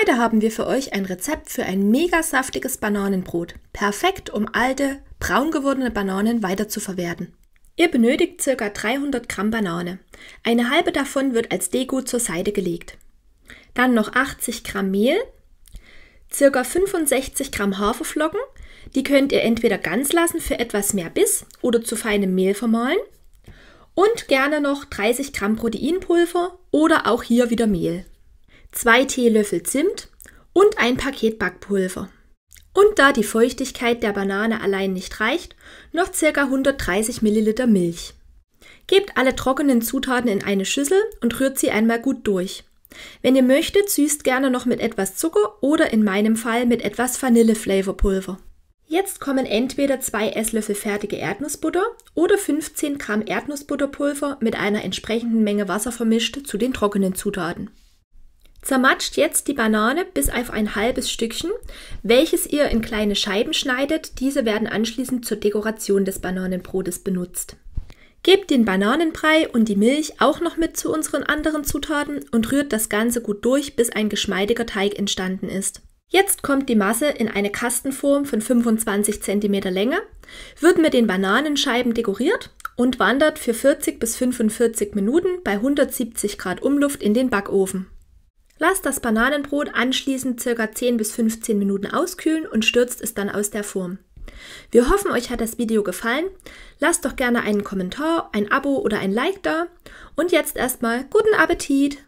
Heute haben wir für euch ein Rezept für ein mega saftiges Bananenbrot. Perfekt, um alte, braun gewordene Bananen weiterzuverwerten. Ihr benötigt ca. 300 Gramm Banane. Eine halbe davon wird als Deko zur Seite gelegt. Dann noch 80 Gramm Mehl, ca. 65 Gramm Haferflocken. Die könnt ihr entweder ganz lassen für etwas mehr Biss oder zu feinem Mehl vermahlen. Und gerne noch 30 Gramm Proteinpulver oder auch hier wieder Mehl zwei Teelöffel Zimt und ein Paket Backpulver. Und da die Feuchtigkeit der Banane allein nicht reicht, noch ca. 130 Milliliter Milch. Gebt alle trockenen Zutaten in eine Schüssel und rührt sie einmal gut durch. Wenn ihr möchtet, süßt gerne noch mit etwas Zucker oder in meinem Fall mit etwas Vanilleflavorpulver. Jetzt kommen entweder zwei Esslöffel fertige Erdnussbutter oder 15 Gramm Erdnussbutterpulver mit einer entsprechenden Menge Wasser vermischt zu den trockenen Zutaten. Zermatscht jetzt die Banane bis auf ein halbes Stückchen, welches ihr in kleine Scheiben schneidet. Diese werden anschließend zur Dekoration des Bananenbrotes benutzt. Gebt den Bananenbrei und die Milch auch noch mit zu unseren anderen Zutaten und rührt das Ganze gut durch, bis ein geschmeidiger Teig entstanden ist. Jetzt kommt die Masse in eine Kastenform von 25 cm Länge, wird mit den Bananenscheiben dekoriert und wandert für 40 bis 45 Minuten bei 170 Grad Umluft in den Backofen. Lasst das Bananenbrot anschließend ca. 10 bis 15 Minuten auskühlen und stürzt es dann aus der Form. Wir hoffen, euch hat das Video gefallen. Lasst doch gerne einen Kommentar, ein Abo oder ein Like da. Und jetzt erstmal guten Appetit!